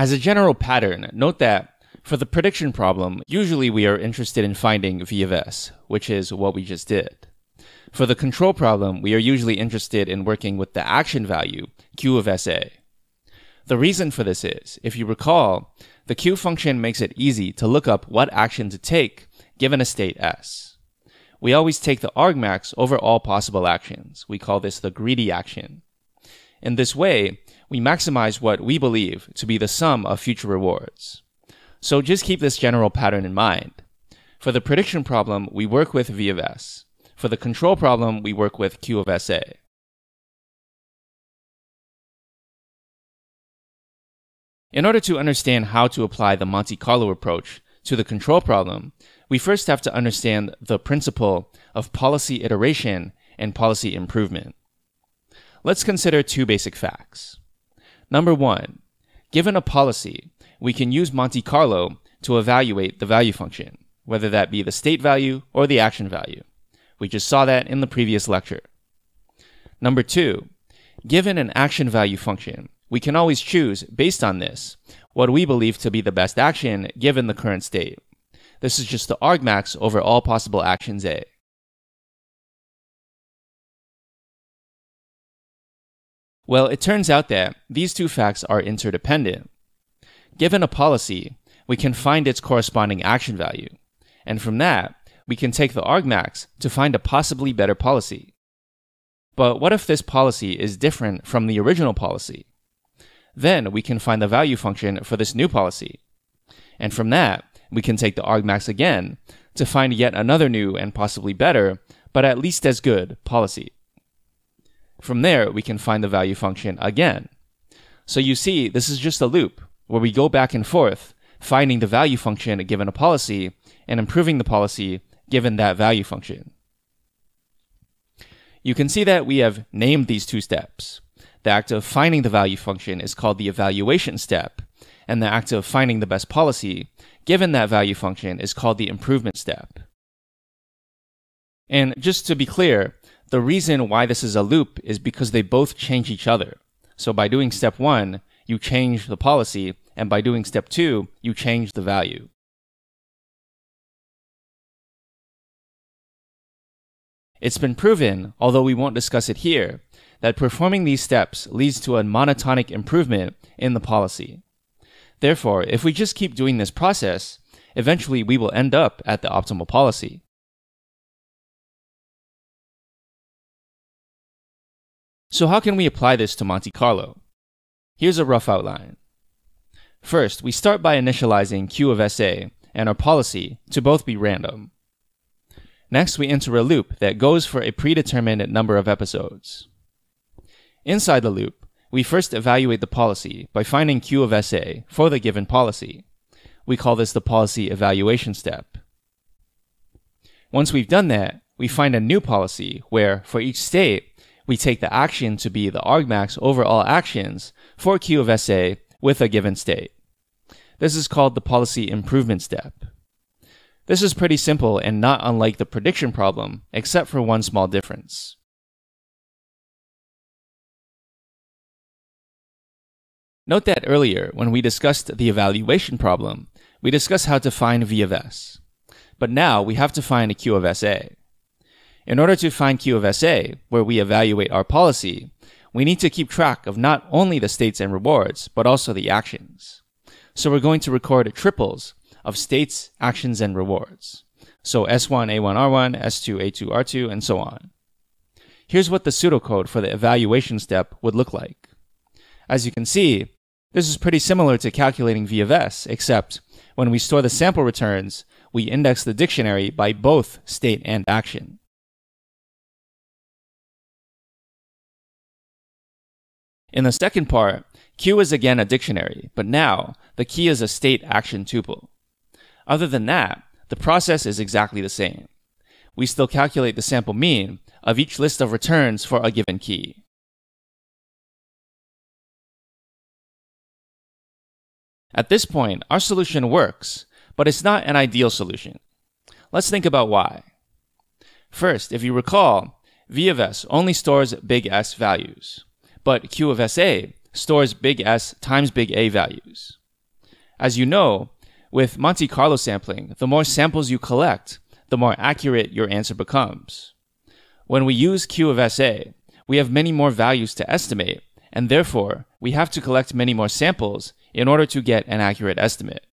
As a general pattern, note that for the prediction problem, usually we are interested in finding v of s, which is what we just did. For the control problem, we are usually interested in working with the action value, q of sa. The reason for this is, if you recall, the q function makes it easy to look up what action to take given a state s. We always take the argmax over all possible actions. We call this the greedy action. In this way, we maximize what we believe to be the sum of future rewards. So just keep this general pattern in mind. For the prediction problem, we work with V of S. For the control problem, we work with Q of SA. In order to understand how to apply the Monte Carlo approach to the control problem, we first have to understand the principle of policy iteration and policy improvement. Let's consider two basic facts. Number one, given a policy, we can use Monte Carlo to evaluate the value function, whether that be the state value or the action value. We just saw that in the previous lecture. Number two, given an action value function, we can always choose, based on this, what we believe to be the best action given the current state. This is just the argmax over all possible actions A. Well, it turns out that these two facts are interdependent. Given a policy, we can find its corresponding action value, and from that, we can take the argmax to find a possibly better policy. But what if this policy is different from the original policy? Then we can find the value function for this new policy. And from that, we can take the argmax again to find yet another new and possibly better, but at least as good policy. From there, we can find the value function again. So you see, this is just a loop where we go back and forth, finding the value function given a policy and improving the policy given that value function. You can see that we have named these two steps. The act of finding the value function is called the evaluation step, and the act of finding the best policy given that value function is called the improvement step. And just to be clear, the reason why this is a loop is because they both change each other. So by doing step one, you change the policy, and by doing step two, you change the value. It's been proven, although we won't discuss it here, that performing these steps leads to a monotonic improvement in the policy. Therefore, if we just keep doing this process, eventually we will end up at the optimal policy. So how can we apply this to Monte Carlo? Here's a rough outline. First, we start by initializing Q of SA and our policy to both be random. Next, we enter a loop that goes for a predetermined number of episodes. Inside the loop, we first evaluate the policy by finding Q of SA for the given policy. We call this the policy evaluation step. Once we've done that, we find a new policy where, for each state, we take the action to be the argmax over all actions for Q of SA with a given state. This is called the policy improvement step. This is pretty simple and not unlike the prediction problem, except for one small difference. Note that earlier, when we discussed the evaluation problem, we discussed how to find V of S. But now we have to find a Q of SA. In order to find Q of SA, where we evaluate our policy, we need to keep track of not only the states and rewards, but also the actions. So we're going to record triples of states, actions, and rewards. So S1, A1, R1, S2, A2, R2, and so on. Here's what the pseudocode for the evaluation step would look like. As you can see, this is pretty similar to calculating V of S, except when we store the sample returns, we index the dictionary by both state and action. In the second part, Q is again a dictionary, but now the key is a state action tuple. Other than that, the process is exactly the same. We still calculate the sample mean of each list of returns for a given key. At this point, our solution works, but it's not an ideal solution. Let's think about why. First, if you recall, V of S only stores big S values but Q of SA stores big S times big A values. As you know, with Monte Carlo sampling, the more samples you collect, the more accurate your answer becomes. When we use Q of SA, we have many more values to estimate, and therefore we have to collect many more samples in order to get an accurate estimate.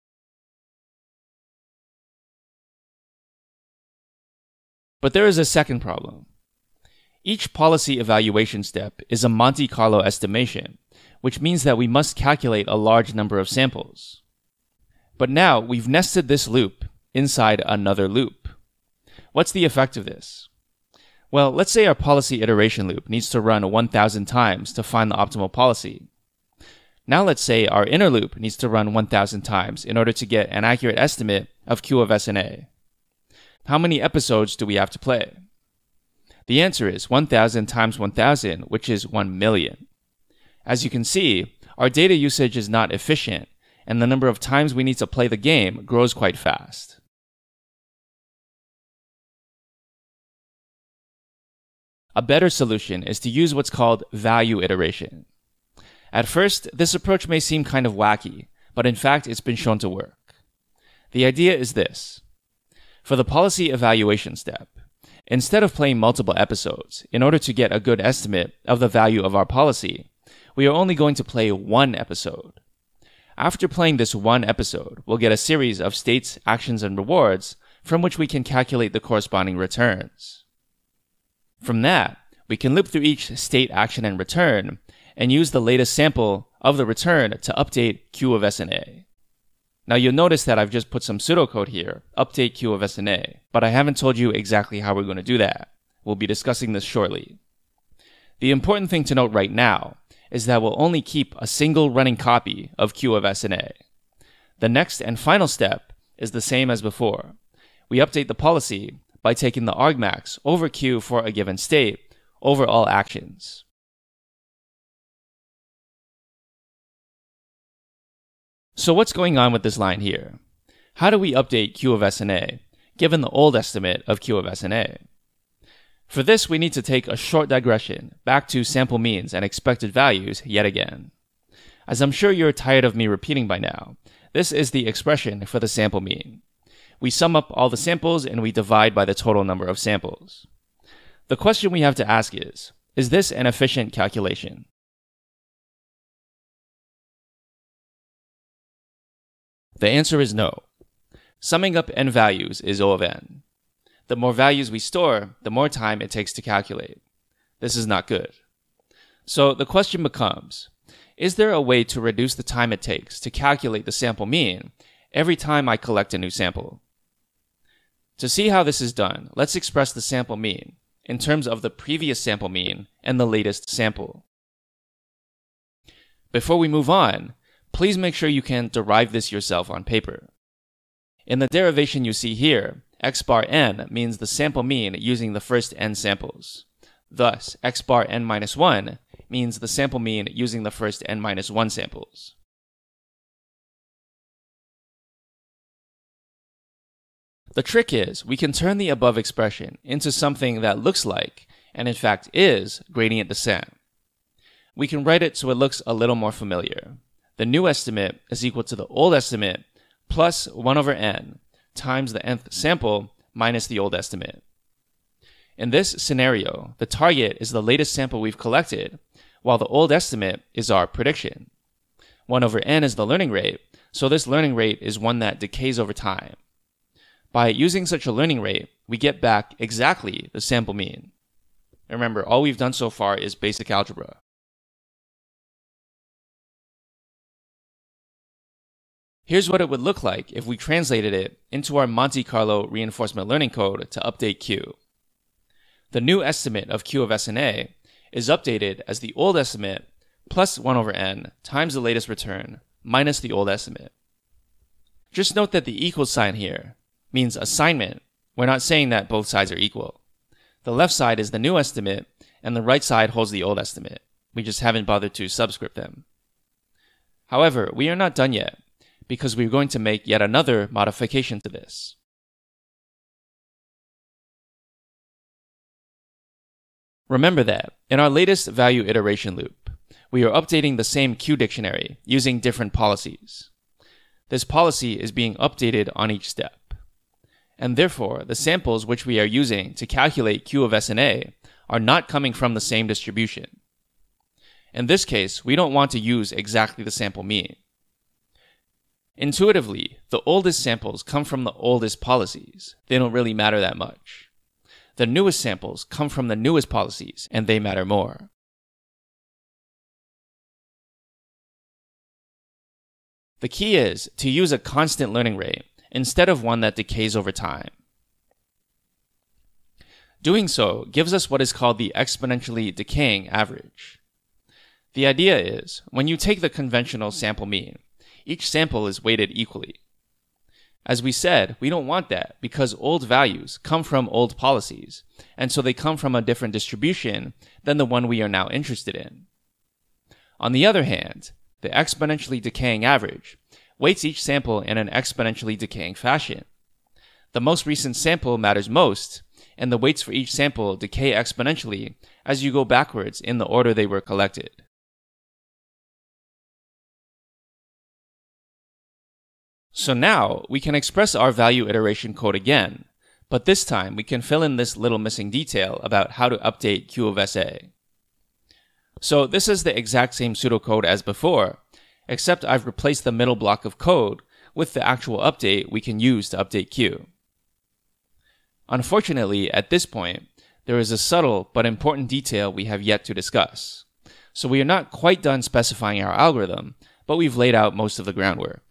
But there is a second problem. Each policy evaluation step is a Monte Carlo estimation, which means that we must calculate a large number of samples. But now we've nested this loop inside another loop. What's the effect of this? Well, let's say our policy iteration loop needs to run 1000 times to find the optimal policy. Now let's say our inner loop needs to run 1000 times in order to get an accurate estimate of Q of SNA. How many episodes do we have to play? The answer is 1000 times 1000, which is 1 million. As you can see, our data usage is not efficient, and the number of times we need to play the game grows quite fast. A better solution is to use what's called value iteration. At first, this approach may seem kind of wacky, but in fact, it's been shown to work. The idea is this for the policy evaluation step, instead of playing multiple episodes, in order to get a good estimate of the value of our policy, we are only going to play one episode. After playing this one episode, we'll get a series of states, actions, and rewards from which we can calculate the corresponding returns. From that, we can loop through each state, action, and return and use the latest sample of the return to update Q of SNA. Now you'll notice that I've just put some pseudocode here, update Q of SNA, but I haven't told you exactly how we're going to do that. We'll be discussing this shortly. The important thing to note right now is that we'll only keep a single running copy of Q of SNA. The next and final step is the same as before. We update the policy by taking the argmax over Q for a given state over all actions. So what's going on with this line here? How do we update Q of SNA, given the old estimate of Q of SNA? For this, we need to take a short digression back to sample means and expected values yet again. As I'm sure you're tired of me repeating by now, this is the expression for the sample mean. We sum up all the samples and we divide by the total number of samples. The question we have to ask is, is this an efficient calculation? The answer is no. Summing up n values is O of n. The more values we store, the more time it takes to calculate. This is not good. So the question becomes, is there a way to reduce the time it takes to calculate the sample mean every time I collect a new sample? To see how this is done, let's express the sample mean in terms of the previous sample mean and the latest sample. Before we move on, please make sure you can derive this yourself on paper. In the derivation you see here, x bar n means the sample mean using the first n samples. Thus, x bar n minus 1 means the sample mean using the first n minus 1 samples. The trick is, we can turn the above expression into something that looks like, and in fact is, gradient descent. We can write it so it looks a little more familiar the new estimate is equal to the old estimate plus 1 over n times the nth sample minus the old estimate. In this scenario, the target is the latest sample we've collected, while the old estimate is our prediction. 1 over n is the learning rate, so this learning rate is one that decays over time. By using such a learning rate, we get back exactly the sample mean. Remember, all we've done so far is basic algebra. Here's what it would look like if we translated it into our Monte Carlo reinforcement learning code to update Q. The new estimate of Q of SNA is updated as the old estimate plus 1 over n times the latest return minus the old estimate. Just note that the equal sign here means assignment. We're not saying that both sides are equal. The left side is the new estimate, and the right side holds the old estimate. We just haven't bothered to subscript them. However, we are not done yet because we're going to make yet another modification to this. Remember that in our latest value iteration loop, we are updating the same Q dictionary using different policies. this policy is being updated on each step. And therefore, the samples which we are using to calculate Q of SNA are not coming from the same distribution. In this case, we don't want to use exactly the sample mean. Intuitively, the oldest samples come from the oldest policies. They don't really matter that much. The newest samples come from the newest policies, and they matter more. The key is to use a constant learning rate instead of one that decays over time. Doing so gives us what is called the exponentially decaying average. The idea is, when you take the conventional sample mean, each sample is weighted equally. As we said, we don't want that because old values come from old policies, and so they come from a different distribution than the one we are now interested in. On the other hand, the exponentially decaying average, weights each sample in an exponentially decaying fashion. The most recent sample matters most, and the weights for each sample decay exponentially as you go backwards in the order they were collected. So now we can express our value iteration code again, but this time we can fill in this little missing detail about how to update Q of SA. So this is the exact same pseudocode as before, except I've replaced the middle block of code with the actual update we can use to update Q. Unfortunately, at this point, there is a subtle but important detail we have yet to discuss. So we are not quite done specifying our algorithm, but we've laid out most of the groundwork.